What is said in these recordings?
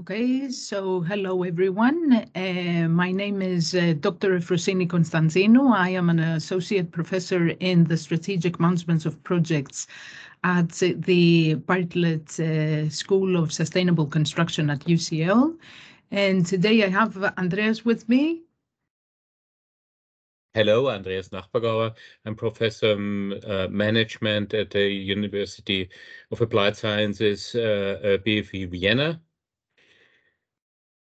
Okay, so hello everyone. Uh, my name is uh, Dr. Efrosyni Konstantinou. I am an associate professor in the strategic management of projects at the Bartlett uh, School of Sustainable Construction at UCL. And today I have Andreas with me. Hello, Andreas Nachbagauer. I'm professor of uh, management at the University of Applied Sciences, uh, BFI Vienna.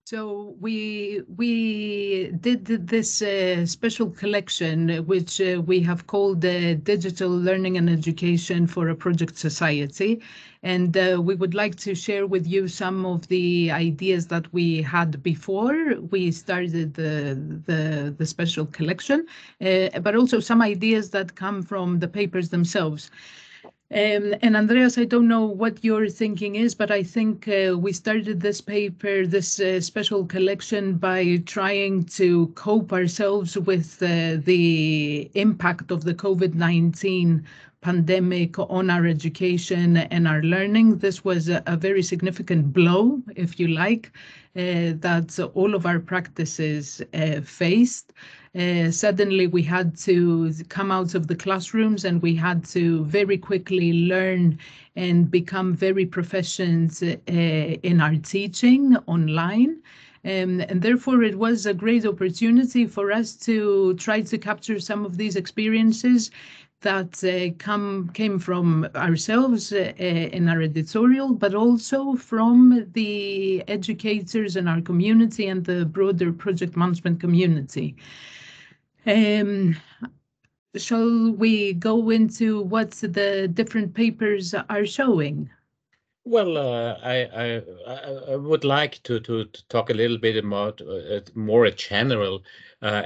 So we we did this uh, special collection, which uh, we have called the Digital Learning and Education for a Project Society, and uh, we would like to share with you some of the ideas that we had before we started the the, the special collection, uh, but also some ideas that come from the papers themselves. Um, and Andreas, I don't know what your thinking is, but I think uh, we started this paper, this uh, special collection, by trying to cope ourselves with uh, the impact of the COVID 19 pandemic on our education and our learning. This was a, a very significant blow, if you like, uh, that all of our practices uh, faced. Uh, suddenly we had to come out of the classrooms and we had to very quickly learn and become very proficient uh, in our teaching online. Um, and therefore, it was a great opportunity for us to try to capture some of these experiences that uh, come came from ourselves uh, in our editorial, but also from the educators in our community and the broader project management community. Um, shall we go into what the different papers are showing? Well, uh, I, I, I would like to, to, to talk a little bit about uh, more a general uh,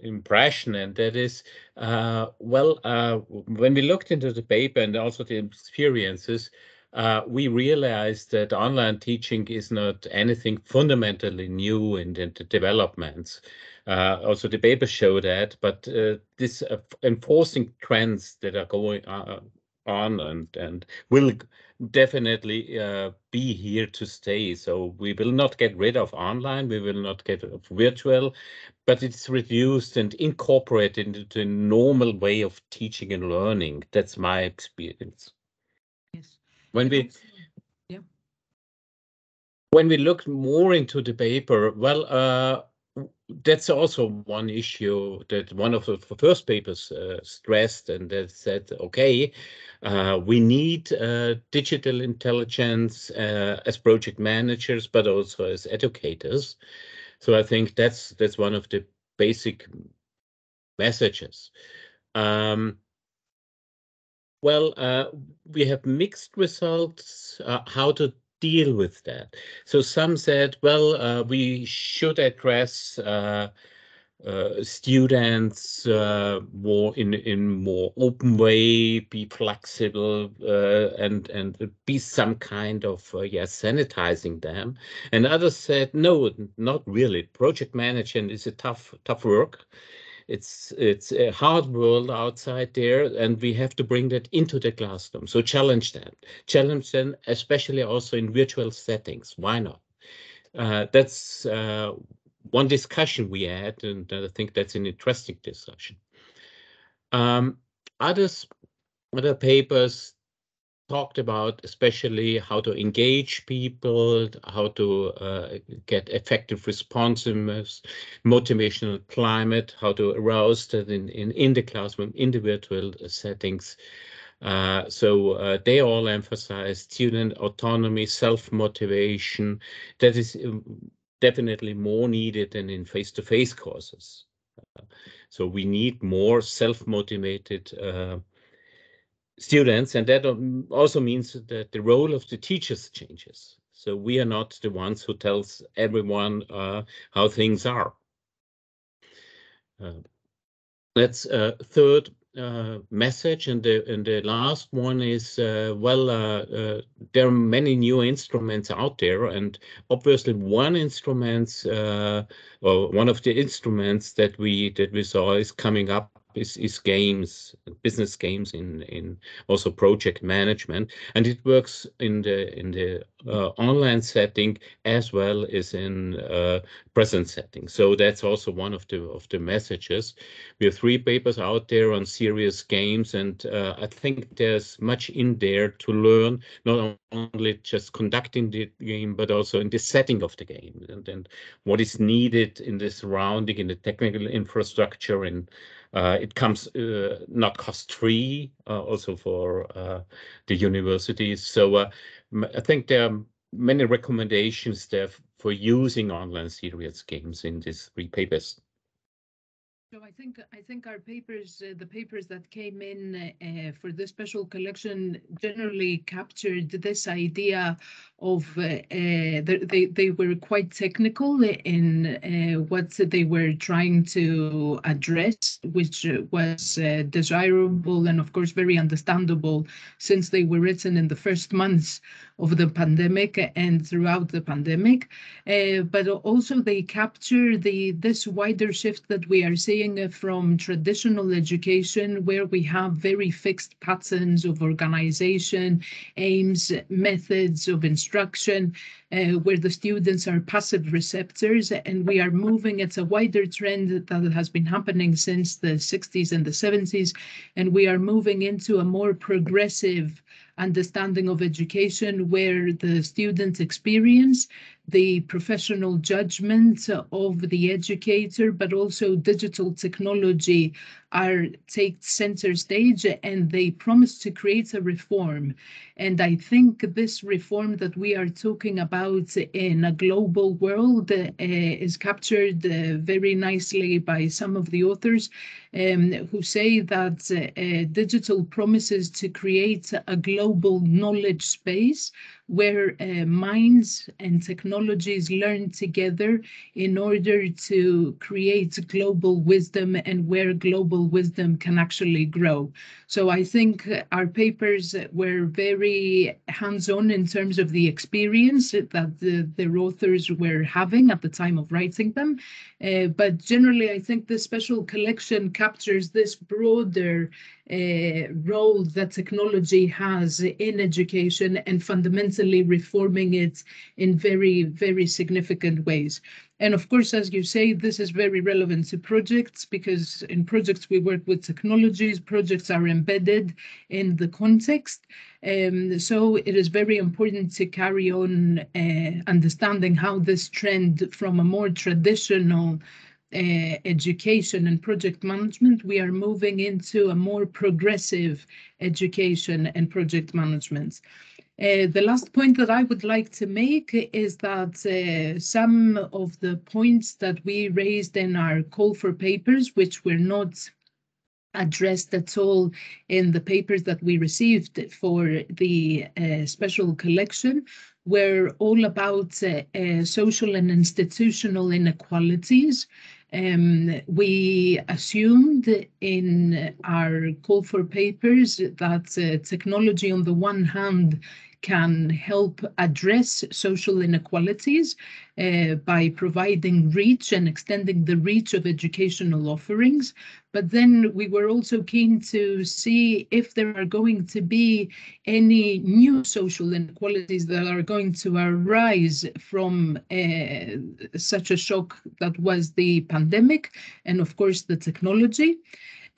impression, and that is, uh, well, uh, when we looked into the paper and also the experiences, uh, we realized that online teaching is not anything fundamentally new in the developments. Also, the paper show that, but this enforcing trends that are going on and and will definitely uh, be here to stay. So we will not get rid of online, we will not get of virtual, but it's reduced and incorporated into the normal way of teaching and learning. That's my experience. Yes. When we yeah. when we look more into the paper, well, uh, that's also one issue that one of the first papers uh, stressed and that said, okay, uh, we need uh, digital intelligence uh, as project managers, but also as educators. So I think that's that's one of the basic messages. Um, well, uh, we have mixed results. Uh, how to deal with that. So some said, well, uh, we should address uh, uh, students uh, more in in more open way, be flexible, uh, and and be some kind of uh, yeah sanitizing them. And others said, no, not really. Project management is a tough tough work it's it's a hard world outside there and we have to bring that into the classroom. So challenge them challenge them especially also in virtual settings. Why not? Uh, that's uh, one discussion we had and i think that's an interesting discussion. Um, others other papers talked about especially how to engage people, how to uh, get effective responsiveness, motivational climate, how to arouse that in, in, in the classroom, in the virtual settings. Uh, so uh, they all emphasize student autonomy, self-motivation. That is um, definitely more needed than in face-to-face -face courses. Uh, so we need more self-motivated uh, students, and that also means that the role of the teachers changes. So we are not the ones who tells everyone uh, how things are. Uh, that's a third uh, message, and the and the last one is uh, well, uh, uh, there are many new instruments out there, and obviously one instruments or one of the instruments that we that we saw is coming up is, is games, business games in in also project management, and it works in the in the uh, online setting as well as in uh, present setting. So that's also one of the of the messages. We have three papers out there on serious games, and uh, I think there's much in there to learn, not only just conducting the game, but also in the setting of the game, and, and what is needed in the surrounding, in the technical infrastructure, and uh, it comes uh, not cost free uh, also for the universities. So I think there are many recommendations there for using online serious games in these three papers. So I think I think our papers, uh, the papers that came in uh, for this special collection, generally captured this idea of uh, uh they they were quite technical in uh, what they were trying to address, which was uh, desirable and of course very understandable since they were written in the first months of the pandemic and throughout the pandemic. but also they capture the this wider shift that we are seeing from traditional education where we have very fixed patterns of organization, aims, methods of instruction, uh, where the students are passive receptors, and we are moving. It's a wider trend that has been happening since the 60s and the 70s, and we are moving into a more progressive understanding of education where the student experience the professional judgment of the educator, but also digital technology are take center stage and they promise to create a reform. And I think this reform that we are talking about in a global world uh, is captured uh, very nicely by some of the authors um, who say that uh, digital promises to create a global knowledge space where uh, minds and technologies learn together in order to create global wisdom and where global wisdom can actually grow. So I think our papers were very hands-on in terms of the experience that the, their authors were having at the time of writing them. Uh, but generally, I think the special collection captures this broader uh, role that technology has in education and reforming it in very, very significant ways. And of course, as you say, this is very relevant to projects because in projects we work with technologies, projects are embedded in the context. Um, so it is very important to carry on uh, understanding how this trend from a more traditional uh, education and project management, we are moving into a more progressive education and project management. Uh, the last point that I would like to make is that uh, some of the points that we raised in our call for papers, which were not addressed at all in the papers that we received for the uh, special collection, were all about uh, uh, social and institutional inequalities. Um, we assumed in our call for papers that uh, technology on the one hand can help address social inequalities uh, by providing reach and extending the reach of educational offerings. But then we were also keen to see if there are going to be any new social inequalities that are going to arise from uh, such a shock that was the pandemic and of course the technology.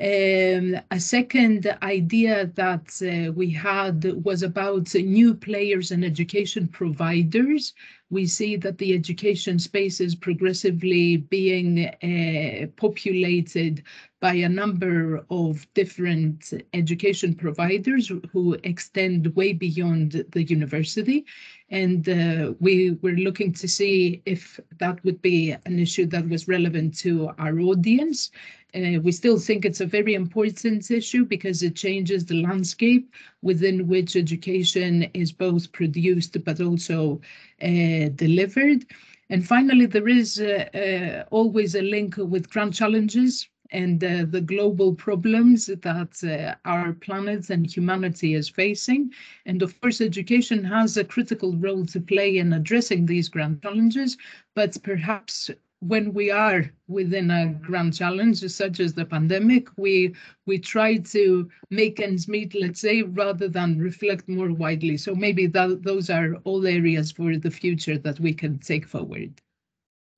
Um, a second idea that uh, we had was about new players and education providers. We see that the education space is progressively being uh, populated by a number of different education providers who extend way beyond the university. And uh, we were looking to see if that would be an issue that was relevant to our audience. Uh, we still think it's a very important issue because it changes the landscape within which education is both produced but also uh, delivered. And finally, there is uh, uh always a link with grand challenges and uh, the global problems that uh, our planet and humanity is facing. And of course, education has a critical role to play in addressing these grand challenges, but perhaps when we are within a grand challenge such as the pandemic, we we try to make ends meet, let's say, rather than reflect more widely. So maybe that, those are all areas for the future that we can take forward.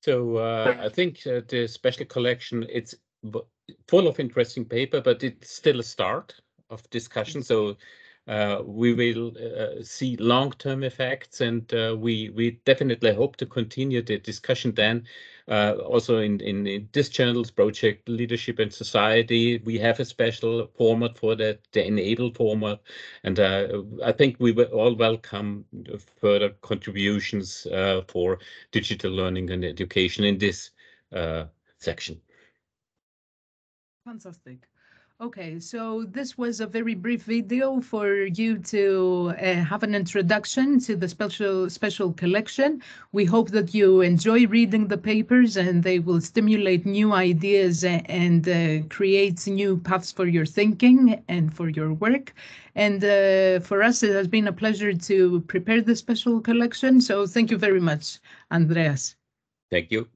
So uh, I think uh, the special collection it's full of interesting paper, but it's still a start of discussion. So Uh, we will uh, uh, see long-term effects, and uh, we we definitely hope to continue the discussion then. Uh, also in, in, in this channel's project leadership and society, we have a special format for that, the enable format, and I think we will all welcome further contributions for digital learning and education in this section. Fantastic. Okay, so this was a very brief video for you to uh, have an introduction to the special special collection. We hope that you enjoy reading the papers and they will stimulate new ideas and uh, create new paths for your thinking and for your work. And uh, for us, it has been a pleasure to prepare the special collection. So thank you very much, Andreas. Thank you.